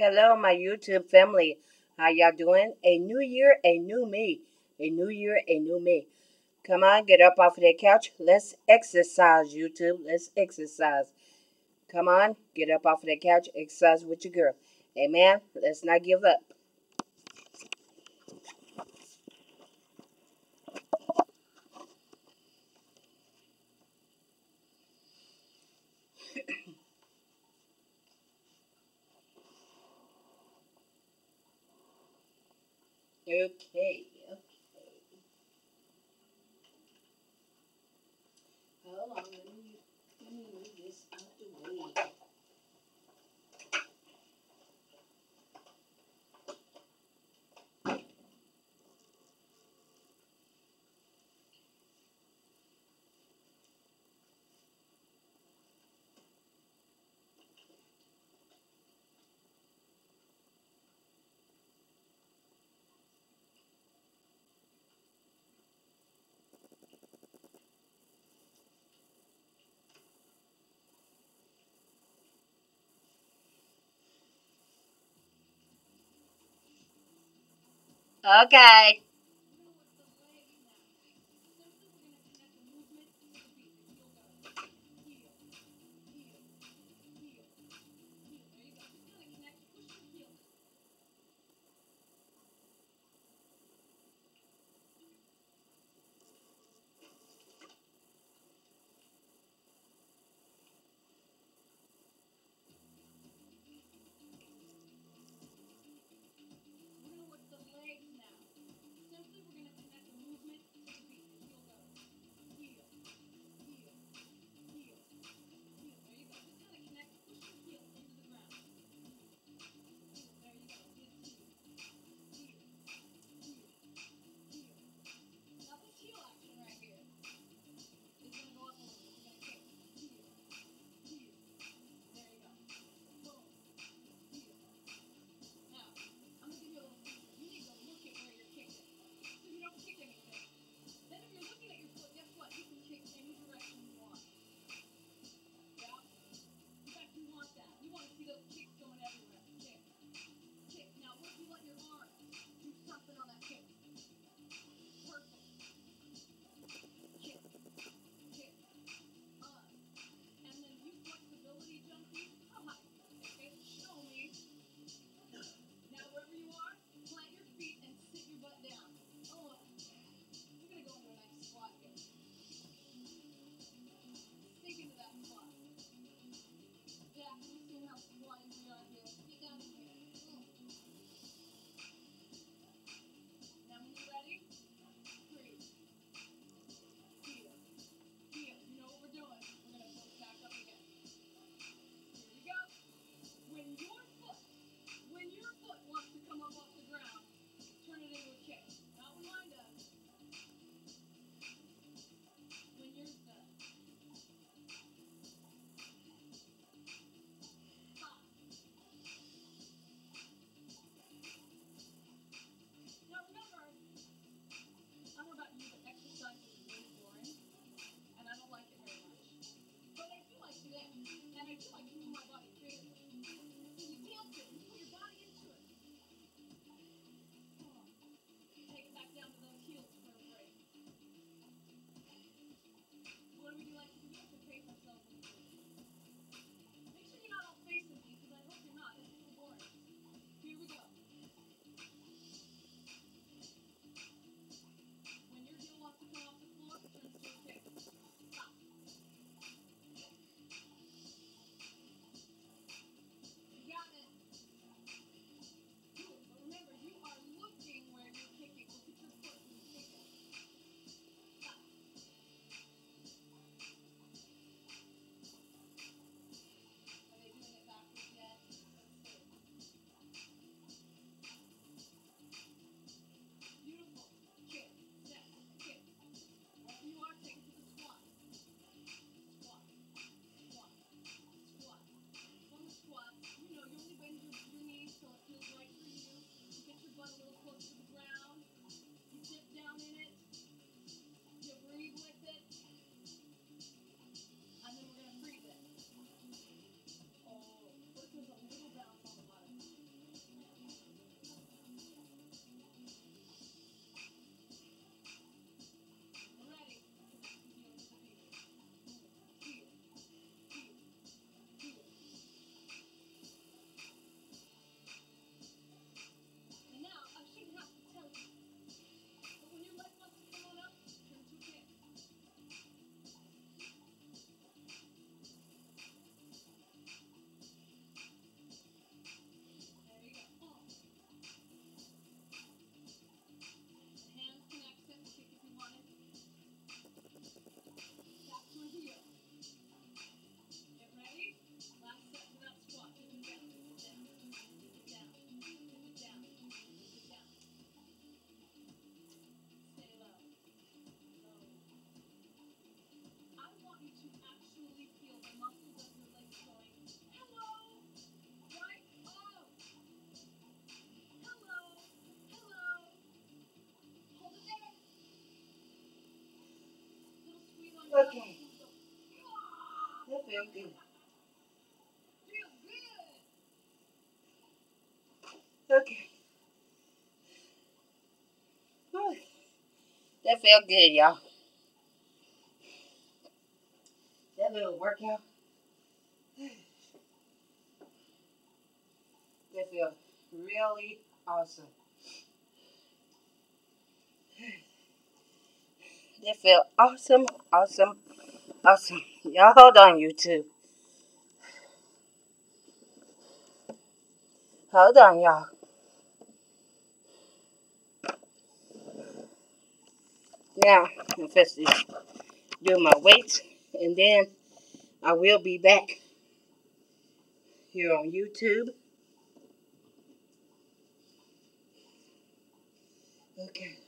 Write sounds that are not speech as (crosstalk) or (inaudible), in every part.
Hello, my YouTube family. How y'all doing? A new year, a new me. A new year, a new me. Come on, get up off of that couch. Let's exercise, YouTube. Let's exercise. Come on, get up off of that couch. Exercise with your girl. Amen. Let's not give up. Okay. Okay. Okay. That feel good. Okay. Whew. That felt good, y'all. That little workout. (sighs) That felt really awesome. That feel awesome, awesome, awesome. Y'all hold on, YouTube. Hold on, y'all. Now, I'm to do my weights, and then I will be back here on YouTube. Okay.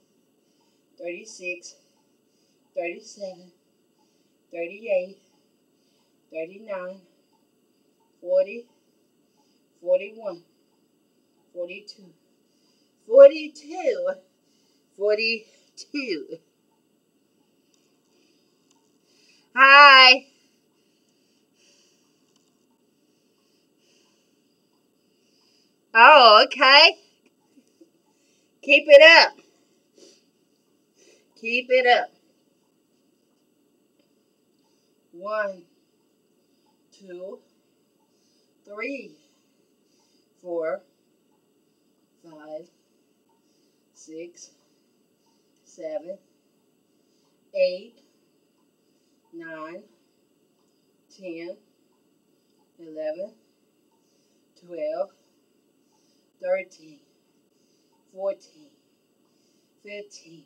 36, 37, 38, 39, 40, 41, 42. 42. 42. Hi. Oh, okay. Keep it up. Keep it up. One, two, three, four, five, six, seven, eight, nine, ten, eleven, twelve, thirteen, fourteen, fifteen,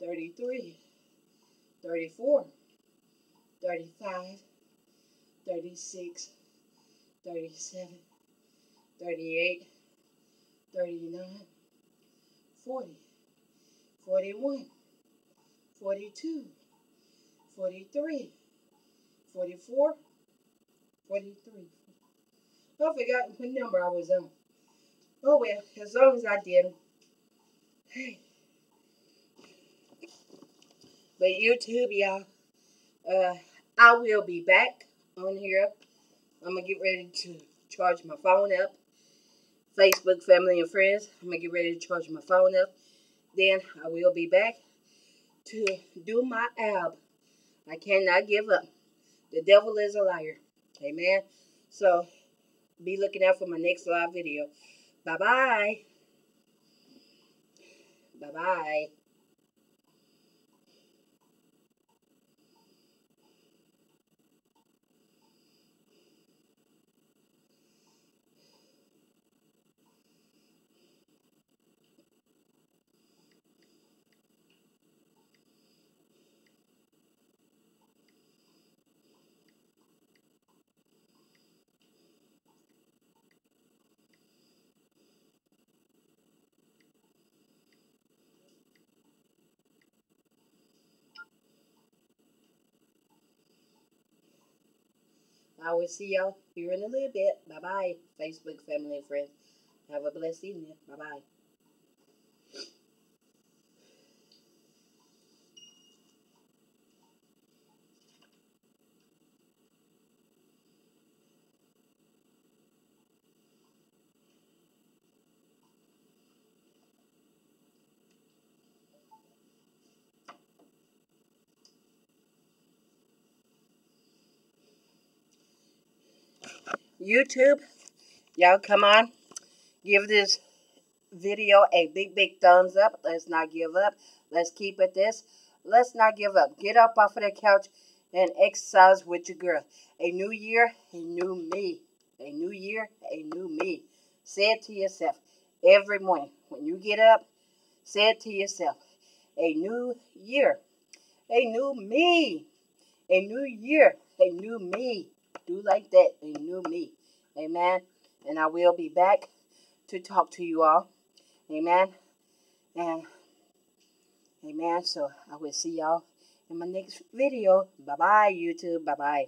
33, 34, 35, 36, 37, 38, 39, 40, 41, 42, 43, 44, 43. I forgot what number I was on. Oh well, as long as I did them. Hey. But YouTube, y'all, uh, I will be back on here. I'm going to get ready to charge my phone up. Facebook family and friends. I'm going to get ready to charge my phone up. Then I will be back to do my ab. I cannot give up. The devil is a liar. Amen. So be looking out for my next live video. Bye-bye. Bye-bye. I will see y'all here in a little bit. Bye bye, Facebook family and friends. Have a blessed evening. Bye bye. YouTube, y'all come on. Give this video a big, big thumbs up. Let's not give up. Let's keep it this. Let's not give up. Get up off of the couch and exercise with your girl. A new year, a new me. A new year, a new me. Say it to yourself every morning. When you get up, say it to yourself. A new year, a new me. A new year, a new me. Do like that, a new me. Amen. And I will be back to talk to you all. Amen. And amen. So I will see y'all in my next video. Bye bye, YouTube. Bye bye.